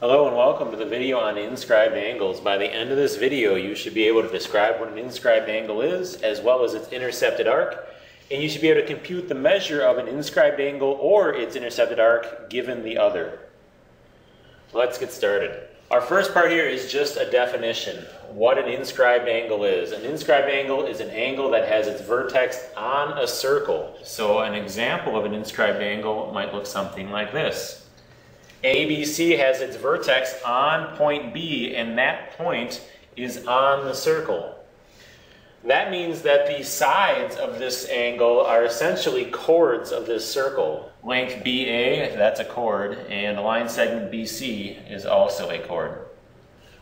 Hello and welcome to the video on inscribed angles. By the end of this video, you should be able to describe what an inscribed angle is, as well as its intercepted arc, and you should be able to compute the measure of an inscribed angle or its intercepted arc given the other. Let's get started. Our first part here is just a definition, what an inscribed angle is. An inscribed angle is an angle that has its vertex on a circle. So an example of an inscribed angle might look something like this. ABC has its vertex on point B, and that point is on the circle. That means that the sides of this angle are essentially chords of this circle. Length BA, that's a chord, and line segment BC is also a chord.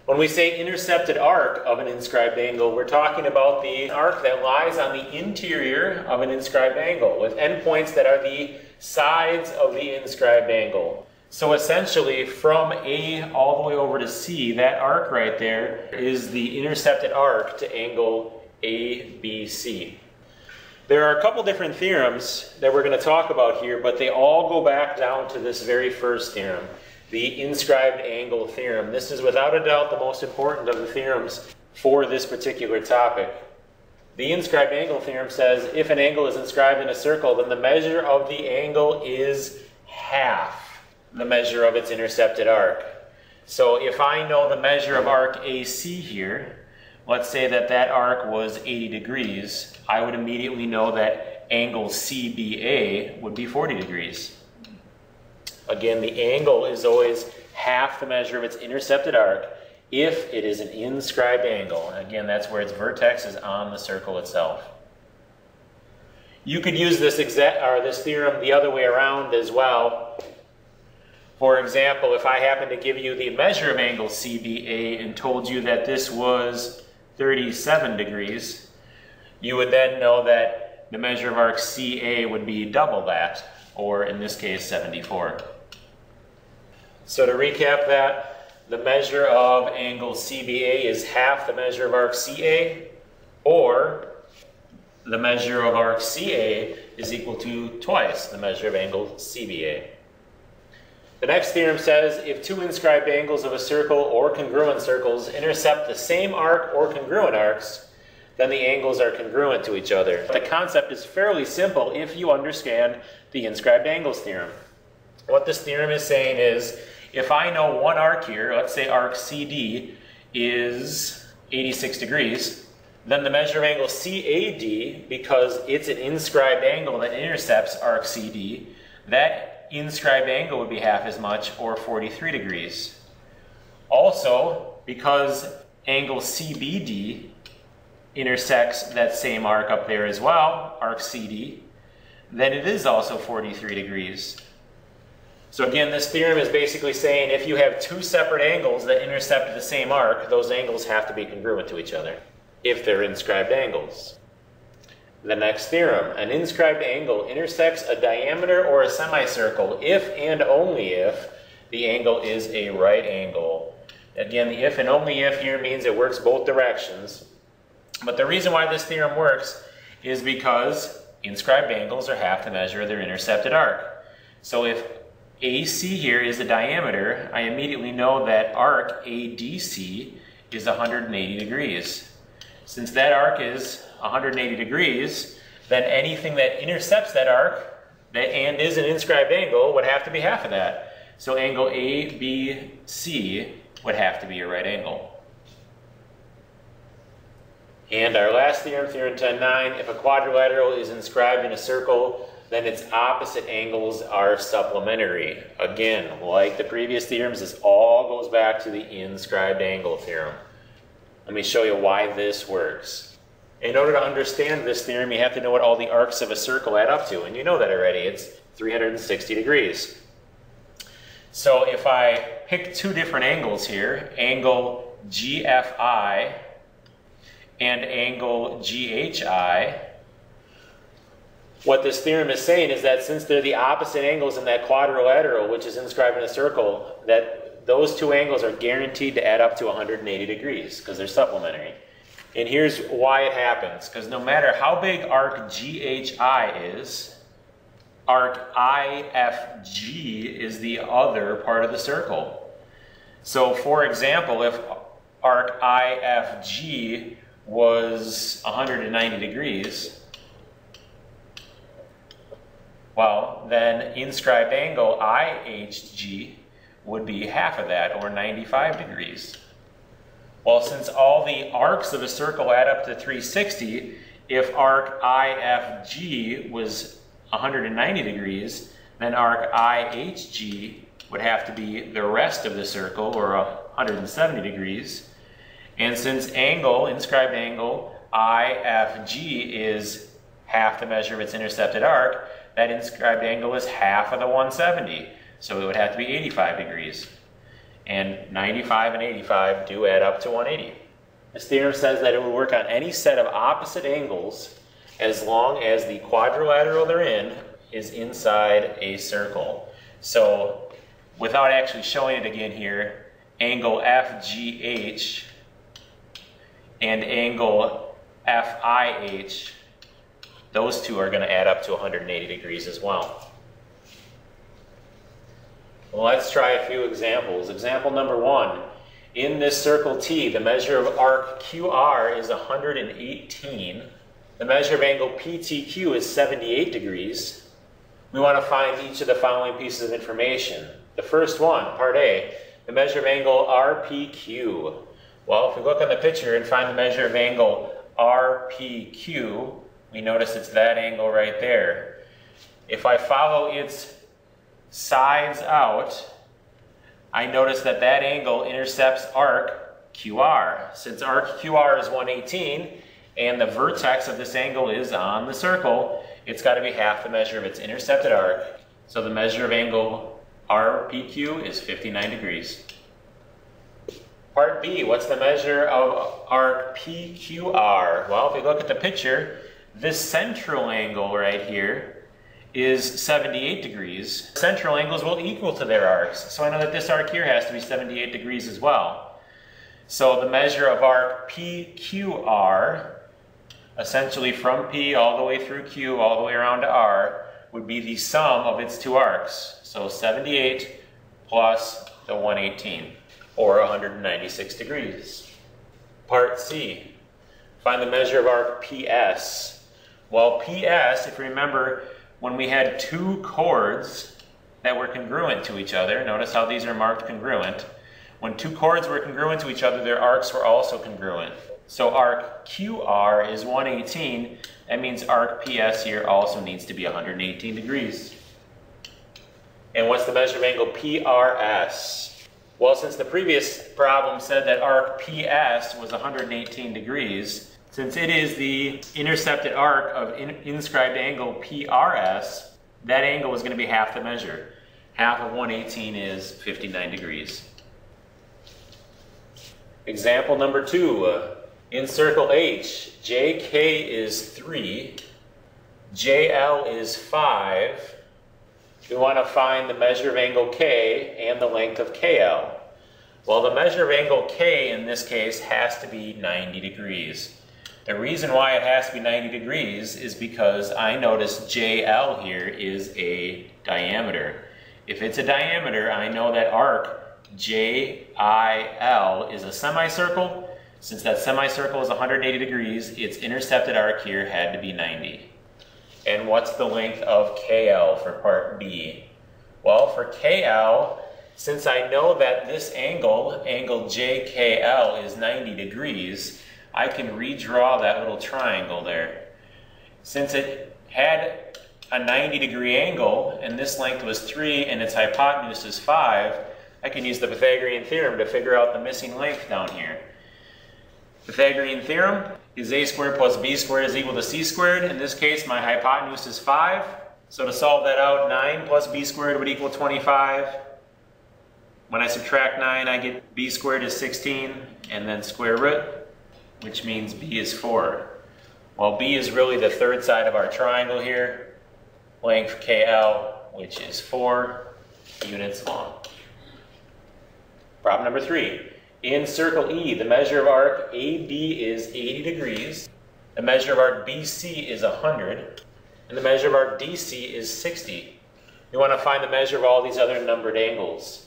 When we say intercepted arc of an inscribed angle, we're talking about the arc that lies on the interior of an inscribed angle with endpoints that are the sides of the inscribed angle. So essentially, from A all the way over to C, that arc right there is the intercepted arc to angle ABC. There are a couple different theorems that we're going to talk about here, but they all go back down to this very first theorem, the inscribed angle theorem. This is without a doubt the most important of the theorems for this particular topic. The inscribed angle theorem says if an angle is inscribed in a circle, then the measure of the angle is half the measure of its intercepted arc. So if I know the measure of arc AC here, let's say that that arc was 80 degrees, I would immediately know that angle CBA would be 40 degrees. Again, the angle is always half the measure of its intercepted arc if it is an inscribed angle. Again, that's where its vertex is on the circle itself. You could use this exact or this theorem the other way around as well for example, if I happen to give you the measure of angle CBA and told you that this was 37 degrees, you would then know that the measure of arc CA would be double that, or in this case, 74. So to recap that, the measure of angle CBA is half the measure of arc CA, or the measure of arc CA is equal to twice the measure of angle CBA. The next theorem says if two inscribed angles of a circle or congruent circles intercept the same arc or congruent arcs, then the angles are congruent to each other. The concept is fairly simple if you understand the inscribed angles theorem. What this theorem is saying is if I know one arc here, let's say arc CD is 86 degrees, then the measure of angle CAD, because it's an inscribed angle that intercepts arc CD, that inscribed angle would be half as much, or 43 degrees. Also, because angle CBD intersects that same arc up there as well, arc CD, then it is also 43 degrees. So again, this theorem is basically saying if you have two separate angles that intercept the same arc, those angles have to be congruent to each other, if they're inscribed angles. The next theorem, an inscribed angle intersects a diameter or a semicircle if and only if the angle is a right angle. Again, the if and only if here means it works both directions. But the reason why this theorem works is because inscribed angles are half the measure of their intercepted arc. So if AC here is the diameter, I immediately know that arc ADC is 180 degrees. Since that arc is 180 degrees, then anything that intercepts that arc that and is an inscribed angle would have to be half of that. So angle ABC would have to be a right angle. And our last theorem, theorem 10.9, if a quadrilateral is inscribed in a circle, then its opposite angles are supplementary. Again, like the previous theorems, this all goes back to the inscribed angle theorem. Let me show you why this works. In order to understand this theorem, you have to know what all the arcs of a circle add up to, and you know that already. It's 360 degrees. So if I pick two different angles here, angle GFI and angle GHI, what this theorem is saying is that since they're the opposite angles in that quadrilateral, which is inscribed in a circle, that those two angles are guaranteed to add up to 180 degrees because they're supplementary. And here's why it happens. Because no matter how big arc GHI is, arc IFG is the other part of the circle. So for example, if arc IFG was 190 degrees, well, then inscribed angle IHG would be half of that, or 95 degrees. Well, since all the arcs of a circle add up to 360, if arc IFG was 190 degrees, then arc IHG would have to be the rest of the circle, or 170 degrees. And since angle, inscribed angle, IFG is half the measure of its intercepted arc, that inscribed angle is half of the 170. So it would have to be 85 degrees. And 95 and 85 do add up to 180. This theorem says that it would work on any set of opposite angles as long as the quadrilateral they're in is inside a circle. So without actually showing it again here, angle FGH and angle FIH, those two are going to add up to 180 degrees as well. Let's try a few examples. Example number one. In this circle T, the measure of arc QR is 118. The measure of angle PTQ is 78 degrees. We want to find each of the following pieces of information. The first one, part A, the measure of angle RPQ. Well, if we look on the picture and find the measure of angle RPQ, we notice it's that angle right there. If I follow its sides out, I notice that that angle intercepts arc QR. Since arc QR is 118 and the vertex of this angle is on the circle, it's got to be half the measure of its intercepted arc. So the measure of angle RPQ is 59 degrees. Part B, what's the measure of arc PQR? Well, if we look at the picture, this central angle right here is 78 degrees. Central angles will equal to their arcs. So I know that this arc here has to be 78 degrees as well. So the measure of arc PQR, essentially from P all the way through Q, all the way around to R, would be the sum of its two arcs. So 78 plus the 118, or 196 degrees. Part C, find the measure of arc PS. Well, PS, if you remember, when we had two chords that were congruent to each other, notice how these are marked congruent. When two chords were congruent to each other, their arcs were also congruent. So arc QR is 118. That means arc PS here also needs to be 118 degrees. And what's the measure of angle PRS? Well, since the previous problem said that arc PS was 118 degrees, since it is the intercepted arc of in inscribed angle PRS, that angle is going to be half the measure. Half of 118 is 59 degrees. Example number two. Uh, in circle H, JK is 3, JL is 5. We want to find the measure of angle K and the length of KL. Well, the measure of angle K in this case has to be 90 degrees. The reason why it has to be 90 degrees is because I notice JL here is a diameter. If it's a diameter, I know that arc JIL is a semicircle. Since that semicircle is 180 degrees, its intercepted arc here had to be 90. And what's the length of KL for part B? Well, for KL, since I know that this angle, angle JKL, is 90 degrees, I can redraw that little triangle there. Since it had a 90 degree angle and this length was 3 and its hypotenuse is 5, I can use the Pythagorean theorem to figure out the missing length down here. Pythagorean theorem is a squared plus b squared is equal to c squared. In this case, my hypotenuse is 5. So to solve that out, 9 plus b squared would equal 25. When I subtract 9, I get b squared is 16, and then square root which means B is 4. Well, B is really the third side of our triangle here, length KL, which is 4 units long. Problem number 3. In circle E, the measure of arc AB is 80 degrees, the measure of arc BC is 100, and the measure of arc DC is 60. We want to find the measure of all these other numbered angles.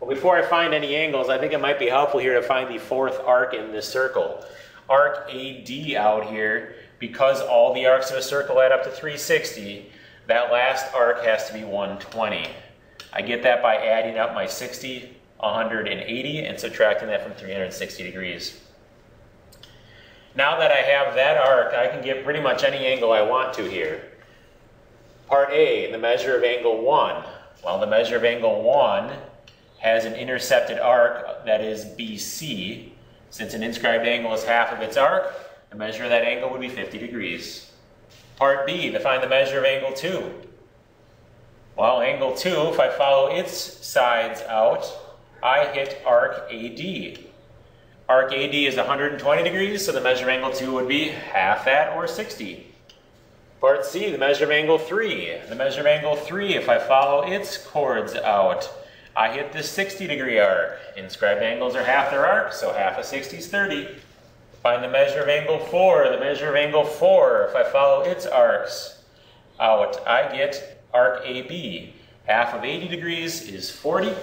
Well, before I find any angles, I think it might be helpful here to find the fourth arc in this circle. Arc AD out here, because all the arcs of a circle add up to 360, that last arc has to be 120. I get that by adding up my 60, 180, and subtracting that from 360 degrees. Now that I have that arc, I can get pretty much any angle I want to here. Part A, the measure of angle 1. Well, the measure of angle 1 has an intercepted arc that is BC. Since an inscribed angle is half of its arc, the measure of that angle would be 50 degrees. Part B, to find the measure of angle 2. Well, angle 2, if I follow its sides out, I hit arc AD. Arc AD is 120 degrees, so the measure of angle 2 would be half that, or 60. Part C, the measure of angle 3. The measure of angle 3, if I follow its chords out, I hit this 60 degree arc. Inscribed angles are half their arc, so half of 60 is 30. Find the measure of angle 4. The measure of angle 4, if I follow its arcs ah, out, I get arc AB. Half of 80 degrees is 40.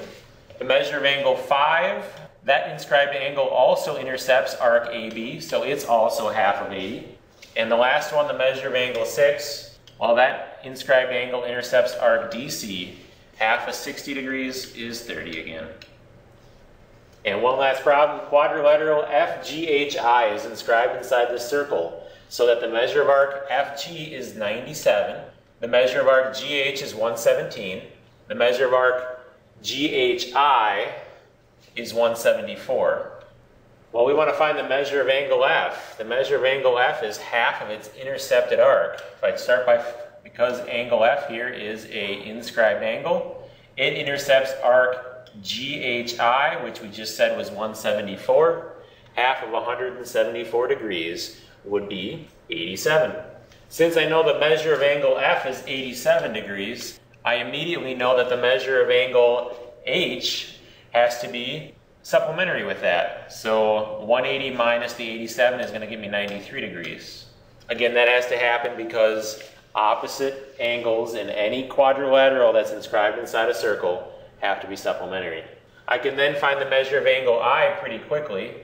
The measure of angle 5, that inscribed angle also intercepts arc AB, so it's also half of 80. And the last one, the measure of angle 6, well, that inscribed angle intercepts arc DC. Half of 60 degrees is 30 again. And one last problem, quadrilateral FGHI is inscribed inside the circle so that the measure of arc FG is 97, the measure of arc GH is 117, the measure of arc GHI is 174. Well, we want to find the measure of angle F. The measure of angle F is half of its intercepted arc. If I start by, because angle F here is a inscribed angle, it intercepts arc GHI, which we just said was 174. Half of 174 degrees would be 87. Since I know the measure of angle F is 87 degrees, I immediately know that the measure of angle H has to be supplementary with that. So 180 minus the 87 is going to give me 93 degrees. Again, that has to happen because opposite angles in any quadrilateral that's inscribed inside a circle have to be supplementary. I can then find the measure of angle I pretty quickly.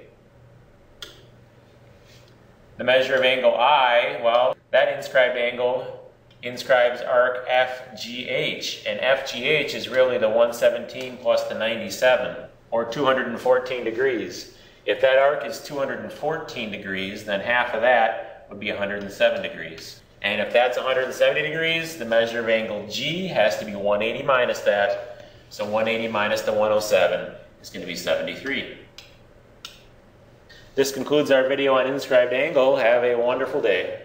The measure of angle I, well, that inscribed angle inscribes arc FGH, and FGH is really the 117 plus the 97 or 214 degrees. If that arc is 214 degrees, then half of that would be 107 degrees. And if that's 170 degrees, the measure of angle G has to be 180 minus that. So 180 minus the 107 is going to be 73. This concludes our video on inscribed angle. Have a wonderful day.